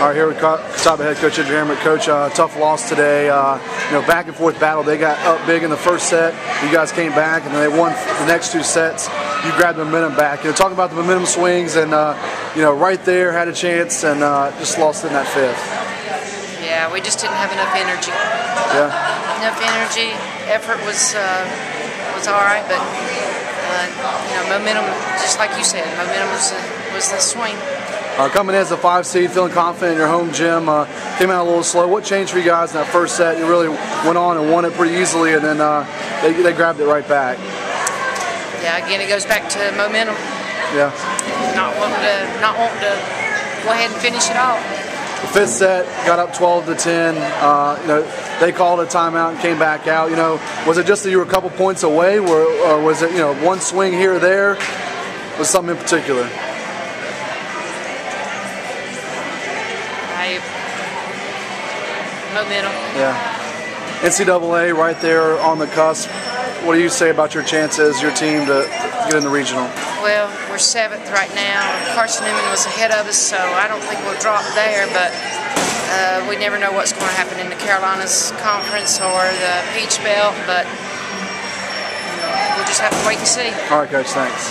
All right, here with Catawba head coach Andrew Hamric. Coach, uh, tough loss today. Uh, you know, back and forth battle. They got up big in the first set. You guys came back, and then they won the next two sets. You grabbed the momentum back. You know, talk about the momentum swings, and uh, you know, right there had a chance, and uh, just lost in that fifth. Yeah, we just didn't have enough energy. Yeah. Enough energy. Effort was uh, was all right, but uh, you know, momentum, just like you said, momentum was was the swing. Uh, coming in as a five seed, feeling confident in your home gym, uh, came out a little slow. What changed for you guys in that first set? You really went on and won it pretty easily, and then uh, they, they grabbed it right back. Yeah, again, it goes back to momentum. Yeah. Not wanting to, not wanting to go ahead and finish it off. The fifth set got up 12 to 10. Uh, you know, they called a timeout and came back out. You know, was it just that you were a couple points away, or, or was it you know one swing here or there? Was something in particular? Momentum. Yeah. NCAA right there on the cusp. What do you say about your chances, your team, to get in the regional? Well, we're seventh right now. Carson Newman was ahead of us, so I don't think we'll drop there, but uh, we never know what's going to happen in the Carolinas Conference or the Peach Belt, but we'll just have to wait and see. All right, Coach, thanks.